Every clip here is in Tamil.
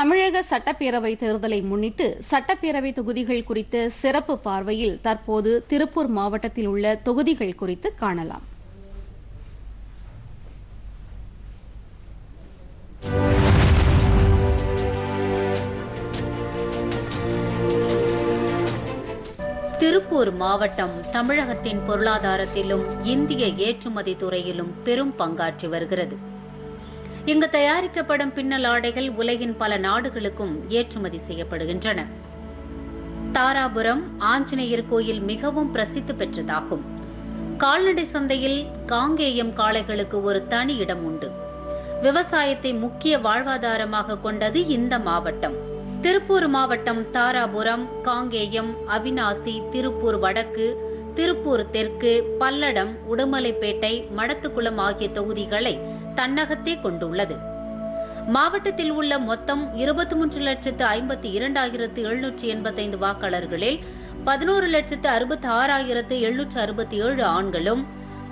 தமிழக சட்டப்பேரவை தேர்தலை முன்னிட்டு சட்டப்பேரவை தொகுதிகள் குறித்த சிறப்பு பார்வையில் தற்போது திருப்பூர் மாவட்டத்தில் உள்ள தொகுதிகள் குறித்து காணலாம். திருப்பூர் மாவட்டம் தமிழகத்தின் பொருளாதாரத்திலும் இந்திய ஏற்றுமதி துறையிலும் பெரும் பங்காற்றி வருகிறது. இங்கு தயாரிக்கப்படும் பின்னல் ஆடைகள் உலகின் பல நாடுகளுக்கும் ஏற்றுமதி செய்யப்படுகின்றன. தாராபுரம் ஆஞ்சநேயர் கோயில் மிகவும் பிரசித்தி பெற்றதாகும். கால்நடை சந்தையில் காங்கேயம் காளைகளுக்கு ஒரு தனி இடம் உண்டு. விவசாயத்தை முக்கிய வாழ்வாதாரமாக கொண்டது இந்த மாவட்டம். திருப்பூர் மாவட்டம் தாராபுரம் காங்கேயம் அவினாசி திருப்பூர் வடக்கு திருப்பூர் தெற்கு பல்லடம் உடுமலைப்பேட்டை மடத்துக்குளம் ஆகிய தொகுதிகளை தன்னகத்தே கொண்டுள்ளது. மாவட்டத்தில் உள்ள மொத்தம் இருபத்தி மூன்று லட்சத்து ஐம்பத்தி இரண்டாயிரத்து எழுநூற்றி எண்பத்தைந்து வாக்காளர்களில் பதினோரு லட்சத்து அறுபத்தி ஆறாயிரத்து எழுநூற்று அறுபத்தி ஏழு ஆண்களும்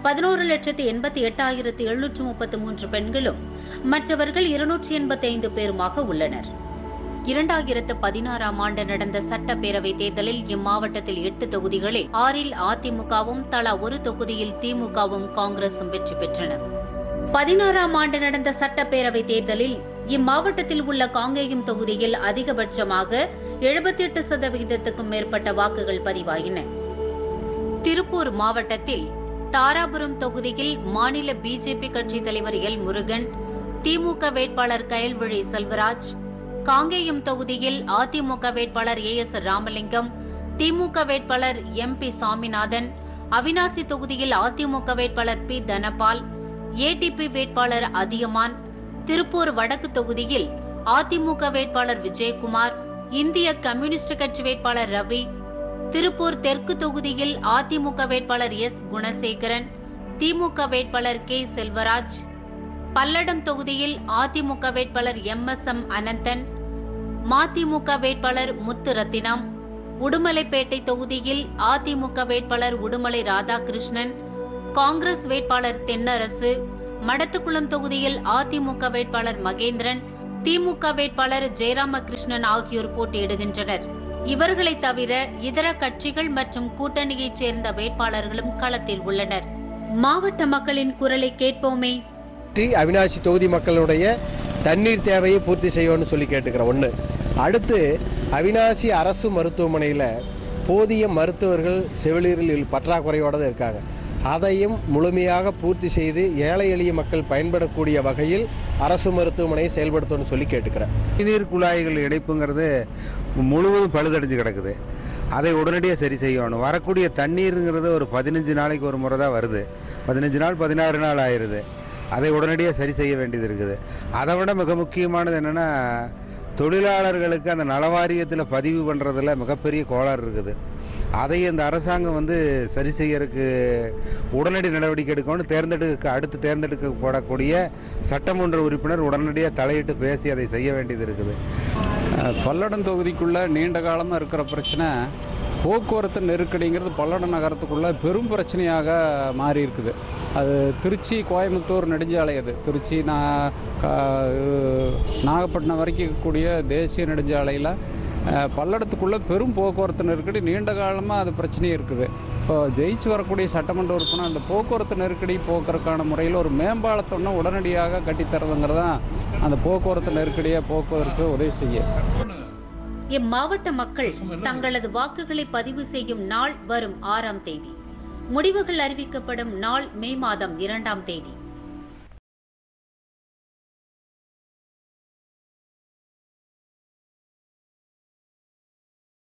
பதினோரு லட்சத்து எண்பத்தி எட்டாயிரத்து எழுநூற்று முப்பத்தி மூன்று பெண்களும் மற்றவர்கள் இருநூற்றி எண்பத்தி ஐந்து பேருமாக உள்ளனர். இரண்டாயிரத்து பதினாறாம் ஆண்டு நடந்த சட்டப்பேரவை தேர்தலில் இம்மாவட்டத்தில் எட்டு தொகுதிகளில் ஆறில் அதிமுகவும் தலா ஒரு தொகுதியில் திமுகவும் காங்கிரசும் வெற்றி பெற்றன. பதினாறாம் ஆண்டு நடந்த சட்டப்பேரவை தேர்தலில் இம்மாவட்டத்தில் உள்ள காங்கேயம் தொகுதியில் அதிகபட்சமாக எழுபத்தி எட்டு சதவிகிதத்துக்கும் மேற்பட்ட வாக்குகள் பதிவாயின. திருப்பூர் மாவட்டத்தில் தாராபுரம் தொகுதியில் மாநில பிஜேபி கட்சி தலைவர் எல். முருகன் திமுக வேட்பாளர் கயல்விழி செல்வராஜ் காங்கேயம் தொகுதியில் அதிமுக வேட்பாளர் ஏ. எஸ். ராமலிங்கம் திமுக வேட்பாளர் எம். பி. சாமிநாதன் அவினாசி தொகுதியில் அதிமுக வேட்பாளர் பி. தனபால் ஏடிபி வேட்பாளர் அதியமான் திருப்பூர் வடக்கு தொகுதியில் அதிமுக வேட்பாளர் விஜயகுமார் இந்திய கம்யூனிஸ்ட் கட்சி வேட்பாளர் ரவி திருப்பூர் தெற்கு தொகுதியில் அதிமுக வேட்பாளர் எஸ். குணசேகரன் திமுக வேட்பாளர் கே. செல்வராஜ் பல்லடம் தொகுதியில் அதிமுக வேட்பாளர் M. S. M. Ananthan MDMK வேட்பாளர் முத்து ரத்தினம் உடுமலைப்பேட்டை தொகுதியில் அதிமுக வேட்பாளர் உடுமலை ராதாகிருஷ்ணன் காங்கிரஸ் வேட்பாளர் தென்னரசு மடத்துக்குளம் தொகுதியில் அதிமுக வேட்பாளர் மகேந்திரன் திமுக வேட்பாளர் ஜெயராமகிருஷ்ணன் ஆகியோர் போட்டியிடுகின்றனர். இவர்களை தவிர இதர கட்சிகள் மற்றும் கூட்டணியைச் சேர்ந்த வேட்பாளர்களும் களத்தில் உள்ளனர். மாவட்ட மக்களின் குரலை கேட்போமே. டி. அவினாசி தொகுதி மக்களுடைய தண்ணீர் தேவையை பூர்த்தி செய்யணும்னு சொல்லி கேட்டுக்கிறேன் ஒன்று அடுத்து அவினாசி அரசு மருத்துவமனையில் போதிய மருத்துவர்கள் செவிலியர்கள் பற்றாக்குறையோடு தான் இருக்காங்க. அதையும் முழுமையாக பூர்த்தி செய்து ஏழை எளிய மக்கள் பயன்படக்கூடிய வகையில் அரசு மருத்துவமனையை செயல்படுத்தணும்னு சொல்லி கேட்டுக்கிறேன். நீர் குழாய்கள் இணைப்புங்கிறது முழுவதும் பழுதடைஞ்சு கிடக்குது. அதை உடனடியாக சரி செய்யணும். வரக்கூடிய தண்ணீருங்கிறது ஒரு பதினஞ்சு நாளைக்கு ஒரு முறை தான் வருது. பதினஞ்சு நாள் பதினாறு நாள் ஆயிடுது அதை உடனடியாக சரி செய்ய வேண்டியது இருக்குது. அதை விட மிக முக்கியமானது என்னென்னா தொழிலாளர்களுக்கு அந்த நலவாரியத்தில் பதிவு பண்ணுறதுல மிகப்பெரிய கோளாறு இருக்குது. அதை இந்த அரசாங்கம் வந்து சரி செய்யறதுக்கு உடனடி நடவடிக்கை எடுக்கணும் தேர்ந்தெடுக்க அடுத்து தேர்ந்தெடுக்கப்படக்கூடிய சட்டமன்ற உறுப்பினர் உடனடியாக தலையிட்டு பேசி அதை செய்ய வேண்டியது இருக்குது. பல்லடம் தொகுதிக்குள்ளே நீண்ட காலமாக இருக்கிற பிரச்சனை போக்குவரத்து நெருக்கடிங்கிறது பல்லடம் நகரத்துக்குள்ளே பெரும் பிரச்சனையாக மாறி இருக்குது. அது திருச்சி கோயம்புத்தூர் நெடுஞ்சாலை அது. திருச்சி நான் நாகப்பட்டினம் வரைக்கும் இருக்கக்கூடிய தேசிய நெடுஞ்சாலையில் பல்லடத்துக்குள்ளே பெரும் போக்குவரத்து நெருக்கடி நீண்ட காலமாக அது பிரச்சனையே இருக்குது. இப்போ ஜெயிச்சு வரக்கூடிய சட்டமன்ற உறுப்பினர் அந்த போக்குவரத்து நெருக்கடி போக்குறதுக்கான முறையில் ஒரு மேம்பாலத்தொன்னு உடனடியாக கட்டித்தரதுங்கிறதான் அந்த போக்குவரத்து நெருக்கடியை போக்குவரத்து உதவி செய்யும் இம்மாவட்ட மக்கள் தங்களது வாக்குகளை பதிவு செய்யும் நாள் வரும் ஆறாம் தேதி. முடிவுகள் அறிவிக்கப்படும் நாள் மே மாதம் இரண்டாம் தேதி.